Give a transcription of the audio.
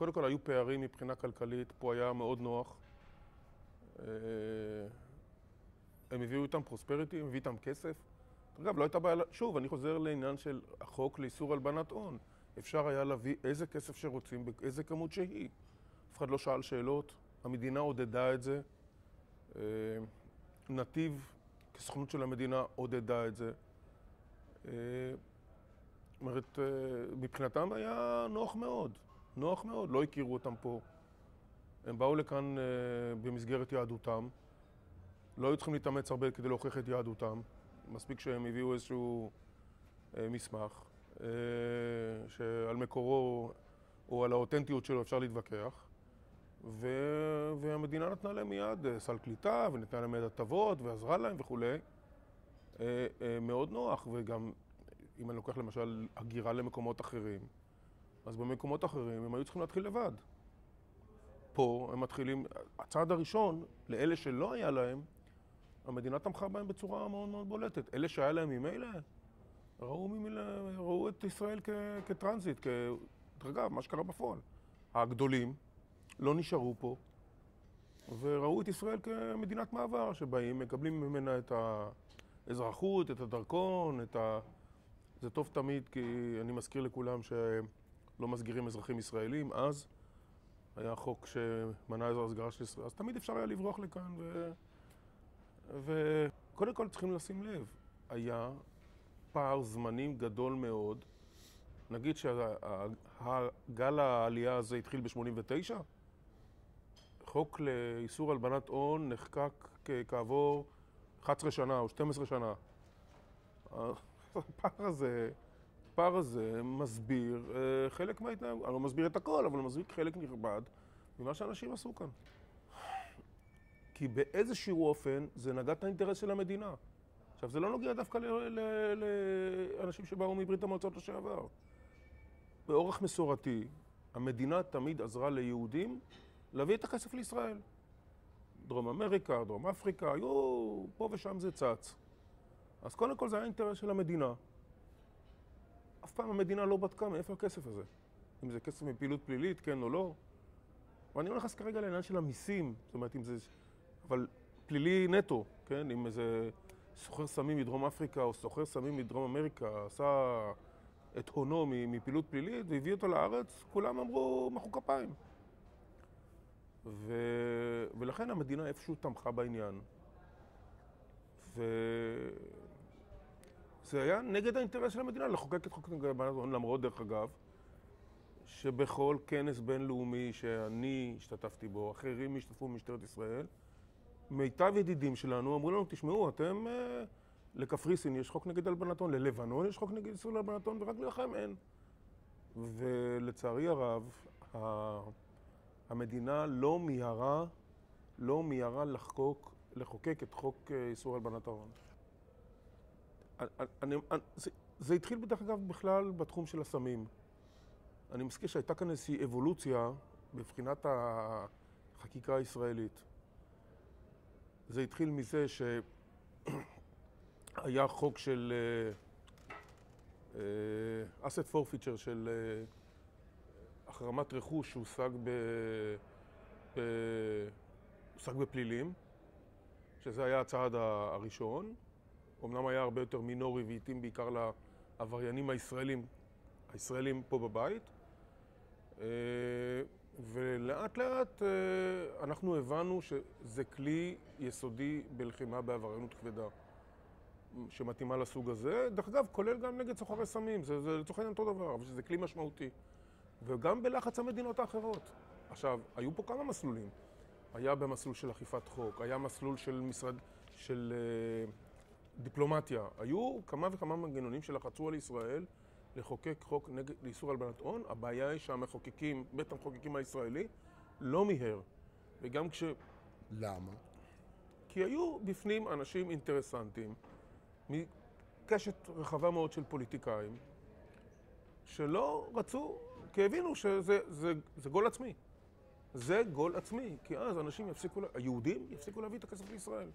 קודם כל היו פערים מבחינה כלכלית, פה היה מאוד נוח. אה, הם הביאו איתם פרוספריטי, הם הביאו איתם כסף. אגב, לא הייתה בעיה, שוב, אני חוזר לעניין של החוק לאיסור הלבנת הון. אפשר היה להביא איזה כסף שרוצים, באיזה כמות שהיא. אף אחד לא שאל שאלות, המדינה עודדה את זה. אה, נתיב, כסוכנות של המדינה, עודדה את זה. אה, זאת אומרת, מבחינתם היה נוח מאוד, נוח מאוד, לא הכירו אותם פה. הם באו לכאן במסגרת יהדותם, לא היו צריכים להתאמץ הרבה כדי להוכיח את יהדותם, מספיק שהם הביאו איזשהו מסמך. אה, שעל מקורו או על האותנטיות שלו אפשר להתווכח. ו... והמדינה נתנה להם מיד אה, סל קליטה, ונתנה להם מיד הטבות, ועזרה להם וכולי. אה, מאוד נוח, וגם אם אני לוקח למשל הגירה למקומות אחרים, אז במקומות אחרים הם היו צריכים להתחיל לבד. פה הם מתחילים, הצעד הראשון, לאלה שלא היה להם, המדינה תמכה בהם בצורה מאוד מאוד בולטת. אלה שהיה להם ממילא, ראו, ראו את ישראל כ, כטרנזיט. דרך אגב, מה שקרה בפועל. הגדולים לא נשארו פה, וראו את ישראל כמדינת מעבר, שבאים, מקבלים ממנה את האזרחות, את הדרכון, את ה... זה טוב תמיד, כי אני מזכיר לכולם שלא מסגירים אזרחים ישראלים. אז היה חוק שמנע הסגרה של ישראל, אז תמיד אפשר היה לברוח לכאן, ו... וקודם כל צריכים לשים לב, היה פער זמנים גדול מאוד. נגיד שהגל העלייה הזה התחיל ב-89, חוק לאיסור הלבנת הון נחקק כעבור 11 שנה או 12 שנה. הפער הזה, הפער הזה מסביר אה, חלק מההתנהגות, אני לא מסביר את הכל, אבל מסביר חלק נכבד ממה שאנשים עשו כאן. כי באיזשהו אופן זה נגד את האינטרס של המדינה. עכשיו, זה לא נוגע דווקא לאנשים שבאו מברית המועצות לשעבר. באורח מסורתי, המדינה תמיד עזרה ליהודים להביא את הכסף לישראל. דרום אמריקה, דרום אפריקה, היו פה ושם זה צץ. אז קודם כל זה היה אינטרס של המדינה. אף פעם המדינה לא בדקה מאיפה הכסף הזה. אם זה כסף מפעילות פלילית, כן או לא. ואני לא נכנס כרגע לעניין של המיסים, זאת אומרת, אם זה... אבל פלילי נטו, כן? אם זה סוחר סמים מדרום אפריקה או סוחר סמים מדרום אמריקה עשה את הונו מפעילות פלילית והביא אותו לארץ, כולם אמרו, מחאו כפיים. ו... ולכן המדינה איפשהו תמכה בעניין. וזה היה נגד האינטרס של המדינה לחוקק את חוק נגד הון, למרות, דרך אגב, שבכל כנס בינלאומי שאני השתתפתי בו, אחרים השתתפו במשטרת ישראל, מיטב ידידים שלנו אמרו לנו, תשמעו, אתם, אה, לקפריסין יש חוק נגד הלבנת הון, ללבנון יש חוק נגד איסור הלבנת הון, ורק לכם אין. ולצערי הרב, המדינה לא מיהרה, לא מיהרה לחקוק, לחוקק את חוק אה, איסור הלבנת ההון. אני, אני, זה, זה התחיל בדרך אגב בכלל בתחום של הסמים. אני מזכיר שהייתה כאן איזושהי אבולוציה בבחינת החקיקה הישראלית. זה התחיל מזה שהיה חוק של uh, uh, forfeiture של uh, החרמת רכוש שהושג ב, ב, בפלילים, שזה היה הצעד הראשון. אמנם היה הרבה יותר מינורי והתאים בעיקר לעבריינים הישראלים, הישראלים פה בבית. ולאט לאט אה, אנחנו הבנו שזה כלי יסודי בלחימה בעבריינות כבדה שמתאימה לסוג הזה. דרך אגב, כולל גם נגד סוחרי סמים, זה, זה לצורך העניין אותו דבר, אבל שזה כלי משמעותי. וגם בלחץ המדינות האחרות. עכשיו, היו פה כמה מסלולים. היה במסלול של אכיפת חוק, היה מסלול של משרד, של אה, דיפלומטיה. היו כמה וכמה מנגנונים שלחצו על ישראל לחוקק חוק נגד, לאיסור הלבנת הון, הבעיה היא שהמחוקקים, בית המחוקקים הישראלי, לא מיהר. וגם כש... למה? כי היו בפנים אנשים אינטרסנטים, מקשת רחבה מאוד של פוליטיקאים, שלא רצו, כי הבינו שזה זה, זה גול עצמי. זה גול עצמי, כי אז אנשים יפסיקו, היהודים יפסיקו להביא את הכסף לישראל.